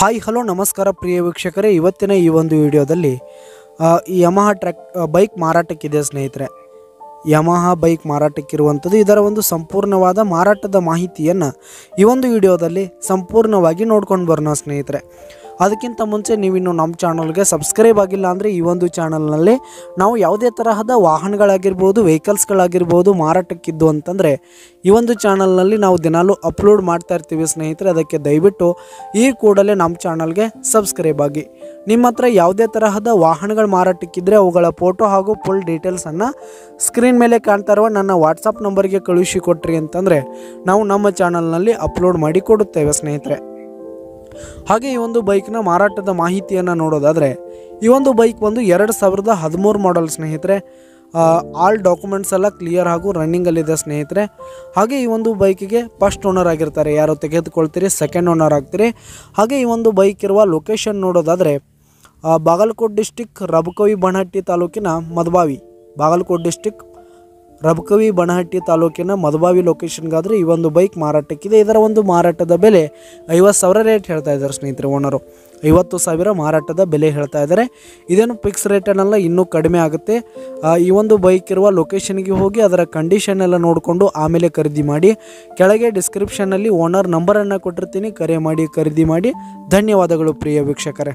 Hi, hello, ನಮಸ್ಕಾರ ಪ್ರಿಯ ವೀಕ್ಷಕರೇ. ಇವತ್ತಿನ ಈ ಒಂದು ವಿಡಿಯೋದಲ್ಲಿ ಈ ಯಮಹ ಟ್ರ್ಯಾಕ್ ಬೈಕ್ ಮಾರಾಟಕ್ಕಿದೆ ಸ್ನೇಹಿತರೆ. ಯಮಹ ಬೈಕ್ ಮಾರಾಟಕ್ಕಿರುವಂಥದ್ದು ಇದರ ಒಂದು ಸಂಪೂರ್ಣವಾದ ಮಾರಾಟದ ಮಾಹಿತಿಯನ್ನು ಈ ಒಂದು ವಿಡಿಯೋದಲ್ಲಿ ಸಂಪೂರ್ಣವಾಗಿ ನೋಡ್ಕೊಂಡು ಬರೋಣ ಸ್ನೇಹಿತರೆ. ಅದಕ್ಕಿಂತ ಮುಂಚೆ ನೀವಿನ್ನು ನಮ್ಮ ಚಾನಲ್ಗೆ ಸಬ್ಸ್ಕ್ರೈಬ್ ಆಗಿಲ್ಲ ಅಂದರೆ ಈ ಒಂದು ಚಾನಲ್ನಲ್ಲಿ ನಾವು ಯಾವುದೇ ತರಹದ ವಾಹನಗಳಾಗಿರ್ಬೋದು ವೆಹಿಕಲ್ಸ್ಗಳಾಗಿರ್ಬೋದು ಮಾರಾಟಕ್ಕಿದ್ದು ಅಂತಂದರೆ ಈ ಒಂದು ಚಾನಲ್ನಲ್ಲಿ ನಾವು ದಿನಾಲೂ ಅಪ್ಲೋಡ್ ಮಾಡ್ತಾ ಇರ್ತೀವಿ ಸ್ನೇಹಿತರೆ. ಅದಕ್ಕೆ ದಯವಿಟ್ಟು ಈ ಕೂಡಲೇ ನಮ್ಮ ಚಾನಲ್ಗೆ ಸಬ್ಸ್ಕ್ರೈಬ್ ಆಗಿ. ನಿಮ್ಮ ಹತ್ರ ಯಾವುದೇ ತರಹದ ವಾಹನಗಳು ಮಾರಾಟಕ್ಕಿದ್ರೆ ಅವುಗಳ ಫೋಟೋ ಹಾಗೂ ಫುಲ್ ಡೀಟೇಲ್ಸನ್ನು ಸ್ಕ್ರೀನ್ ಮೇಲೆ ಕಾಣ್ತಾ ಇರುವ ನನ್ನ ವಾಟ್ಸಪ್ ನಂಬರ್ಗೆ ಕಳುಹಿಸಿ ಕೊಟ್ರಿ ಅಂತಂದರೆ ನಾವು ನಮ್ಮ ಚಾನಲ್ನಲ್ಲಿ ಅಪ್ಲೋಡ್ ಮಾಡಿ ಕೊಡುತ್ತೇವೆ ಸ್ನೇಹಿತರೆ. ಹಾಗೆ ಈ ಒಂದು ಬೈಕ್ನ ಮಾರಾಟದ ಮಾಹಿತಿಯನ್ನು ನೋಡೋದಾದರೆ, ಈ ಒಂದು ಬೈಕ್ ಒಂದು ಎರಡು ಸಾವಿರದ ಹದಿಮೂರು ಮಾಡಲ್ ಸ್ನೇಹಿತರೆ ಆಲ್ ಡಾಕ್ಯುಮೆಂಟ್ಸ್ ಎಲ್ಲ ಕ್ಲಿಯರ್ ಹಾಗೂ ರನ್ನಿಂಗಲ್ಲಿದೆ ಸ್ನೇಹಿತರೆ. ಹಾಗೆ ಈ ಒಂದು ಬೈಕಿಗೆ ಫಸ್ಟ್ ಓನರ್ ಆಗಿರ್ತಾರೆ. ಯಾರು ತೆಗೆದುಕೊಳ್ತೀರಿ? Second owner ಆಗ್ತೀರಿ. ಹಾಗೆ ಈ ಒಂದು ಬೈಕ್ ಇರುವ ಲೊಕೇಶನ್ ನೋಡೋದಾದರೆ ಬಾಗಲಕೋಟ್ ಡಿಸ್ಟಿಕ್ ರಬಕವಿ ಬಣಹಟ್ಟಿ ತಾಲೂಕಿನ ಮದಬಾವಿ ಬಾಗಲಕೋಟೆ ಡಿಸ್ಟಿಕ್ ರಬಕವಿ ಬಣಹಟ್ಟಿ ತಾಲೂಕಿನ ಮದಬಾವಿ ಲೊಕೇಶನ್ಗಾದರೆ ಈ ಒಂದು ಬೈಕ್ ಮಾರಾಟಕ್ಕಿದೆ. ಇದರ ಒಂದು ಮಾರಾಟದ ಬೆಲೆ ಐವತ್ತು ಸಾವಿರ ರೇಟ್ ಹೇಳ್ತಾ ಇದ್ದಾರೆ ಸ್ನೇಹಿತರೆ, ಓನರು. ಐವತ್ತು ಸಾವಿರ ಮಾರಾಟದ ಬೆಲೆ ಹೇಳ್ತಾ ಇದ್ದಾರೆ. ಇದೇನು ಫಿಕ್ಸ್ ರೇಟನ್ನೆಲ್ಲ ಇನ್ನೂ ಕಡಿಮೆ ಆಗುತ್ತೆ. ಈ ಒಂದು ಬೈಕ್ ಇರುವ ಲೊಕೇಶನ್ಗೆ ಹೋಗಿ ಅದರ ಕಂಡೀಷನ್ ಎಲ್ಲ ನೋಡಿಕೊಂಡು ಆಮೇಲೆ ಖರೀದಿ ಮಾಡಿ, ಕೆಳಗೆ ಡಿಸ್ಕ್ರಿಪ್ಷನ್ನಲ್ಲಿ ಓನರ್ ನಂಬರನ್ನು ಕೊಟ್ಟಿರ್ತೀನಿ, ಕರೆ ಮಾಡಿ, ಖರೀದಿ ಮಾಡಿ. ಧನ್ಯವಾದಗಳು ಪ್ರಿಯ ವೀಕ್ಷಕರೇ.